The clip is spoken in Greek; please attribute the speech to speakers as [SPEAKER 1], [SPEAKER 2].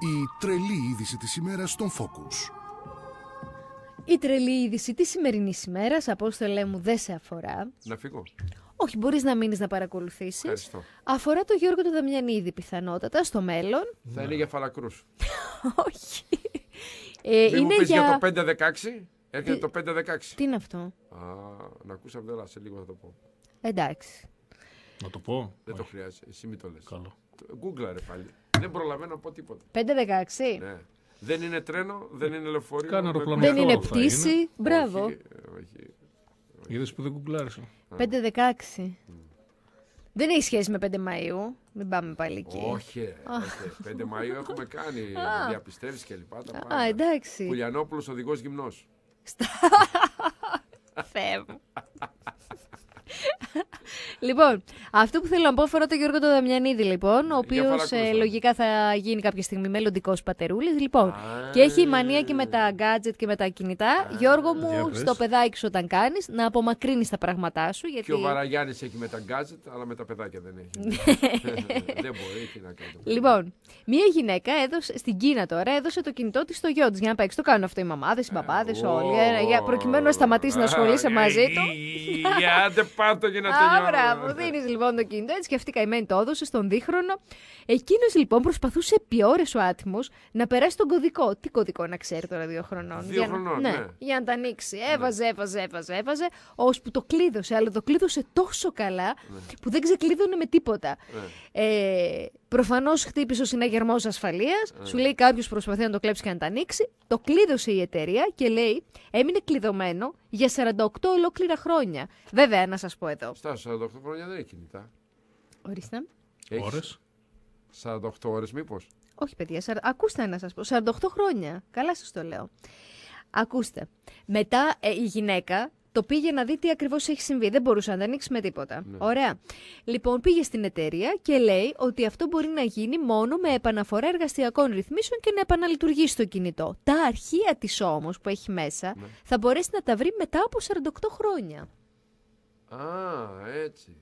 [SPEAKER 1] Η τρελή είδηση της ημέρας στον Focus.
[SPEAKER 2] Η τρελή είδηση της σημερινής ημέρας, Απόστολέ μου, δεν σε αφορά.
[SPEAKER 3] Να φύγω.
[SPEAKER 2] Όχι, μπορείς να μείνεις να παρακολουθήσεις.
[SPEAKER 3] Ευχαριστώ.
[SPEAKER 2] Αφορά το Γιώργο του Δαμιανίδη, πιθανότατα, στο μέλλον.
[SPEAKER 3] Θα είναι για φαλακρούς.
[SPEAKER 2] Όχι. Ε,
[SPEAKER 3] Μην μου
[SPEAKER 2] είναι
[SPEAKER 3] πεις για
[SPEAKER 2] για.
[SPEAKER 3] το 5-16. Έρχεται το 5-16.
[SPEAKER 2] Τι είναι αυτό;
[SPEAKER 3] Α, να ακούσα Αβδέλα, σε λίγο θα το πω.
[SPEAKER 2] Εντάξει.
[SPEAKER 4] Να το πω.
[SPEAKER 3] Δεν το
[SPEAKER 4] Όχι.
[SPEAKER 3] χρειάζεται. Εσύ μην το λες.
[SPEAKER 4] Καλό.
[SPEAKER 3] Google ρε πάλι. Δεν προλαβαίνω να πω τίποτα.
[SPEAKER 2] 5-16.
[SPEAKER 3] Ναι. Δεν είναι τρένο, δεν είναι λεωφορείο.
[SPEAKER 4] Κάνει
[SPEAKER 3] με-
[SPEAKER 4] αεροπλάνο.
[SPEAKER 2] Δεν
[SPEAKER 4] Αυτό
[SPEAKER 2] είναι
[SPEAKER 4] θα
[SPEAKER 2] πτήση.
[SPEAKER 4] είναι.
[SPEAKER 2] Μπράβο.
[SPEAKER 3] Όχι, ε, όχι.
[SPEAKER 4] Είδες που δεν κουκλάρισα.
[SPEAKER 2] 5-16. Δεν έχει σχέση με 5 Μαΐου. Μην πάμε πάλι εκεί.
[SPEAKER 3] Όχι, ρε, όχι. 5 Μαΐου έχουμε κάνει διαπιστεύσεις και λοιπά. Τα
[SPEAKER 2] Α,
[SPEAKER 3] πάντα.
[SPEAKER 2] εντάξει.
[SPEAKER 3] Κουλιανόπουλος οδηγός γυμνός.
[SPEAKER 2] Θεέ μου. Λοιπόν, αυτό που θέλω να πω αφορά τον Γιώργο τον Δαμιανίδη, λοιπόν, ο οποίος
[SPEAKER 3] φαλακρούς, τώρα.
[SPEAKER 2] λογικά θα γίνει κάποια στιγμή μελλοντικός πατερούλης. Λοιπόν,
[SPEAKER 3] Α.
[SPEAKER 2] και έχει μανία και με τα gadget και με τα κινητά. Γιώργο μου,
[SPEAKER 4] Για πες.
[SPEAKER 2] στο παιδάκι σου όταν κάνεις, να απομακρύνεις τα πράγματά σου. Γιατί...
[SPEAKER 3] Και ο Βαραγιάννης έχει με τα gadget, αλλά με τα παιδάκια δεν έχει. δεν μπορεί, τι να κάνει.
[SPEAKER 2] Λοιπόν, μία γυναίκα έδωσε, στην Κίνα τώρα έδωσε το κινητό της στο γιο της για να παίξει. Το κάνουν αυτό οι μαμάδες, οι παπάδες, όλοι. ε, για, προκειμένου να σταματήσει να ασχολείσαι μαζί του.
[SPEAKER 3] Για άντε πάρ' το για να
[SPEAKER 2] Α,
[SPEAKER 3] τελειώνω.
[SPEAKER 2] μπράβο. Δίνεις λοιπόν το κινητό έτσι και αυτή η καημένη το έδωσε στον δίχρονο. Εκείνος λοιπόν προσπαθούσε επί ώρες ο άτιμος να περάσει τον κωδικό. Τι κωδικό να ξέρει τώρα δύο χρονών;
[SPEAKER 3] Δύο
[SPEAKER 2] για, να-
[SPEAKER 3] χρονών,
[SPEAKER 2] ναι,
[SPEAKER 3] ναι.
[SPEAKER 2] για να τα ανοίξει. Έβαζε, έβαζε, έβαζε, έβαζε. Ώσπου το κλείδωσε. Αλλά το κλείδωσε τόσο καλά
[SPEAKER 3] Ναι.
[SPEAKER 2] που δεν ξεκλείδωνε με τίποτα. Ε, Προφανώς χτύπησε ο συναγερμό ασφαλείας.
[SPEAKER 3] Ναι.
[SPEAKER 2] Σου λέει κάποιος προσπαθεί να το κλέψει και να τα ανοίξει. Το κλείδωσε η εταιρεία και λέει έμεινε κλειδωμένο για 48 ολόκληρα χρόνια. Βέβαια, να σας πω εδώ.
[SPEAKER 3] Στα 48 χρόνια δεν έχει κινητά.
[SPEAKER 2] Ορίστε.
[SPEAKER 3] Έχεις
[SPEAKER 4] Ώρες.
[SPEAKER 3] 48 ώρες μήπως.
[SPEAKER 2] Όχι, παιδιά, σαρ- ακούστε να σας πω. 48 χρόνια. Καλά σας το λέω. Ακούστε. Μετά ε, η γυναίκα το πήγε να δει τι ακριβώς έχει συμβεί. Δεν μπορούσε να τα ανοίξει με τίποτα. Ωραία. Λοιπόν, πήγε στην εταιρεία και λέει ότι αυτό μπορεί να γίνει μόνο με επαναφορά εργαστιακών ρυθμίσεων και να επαναλειτουργήσει το κινητό. Τα αρχεία της όμως που έχει μέσα θα μπορέσει να τα βρει μετά από 48 χρόνια.
[SPEAKER 3] Α, έτσι.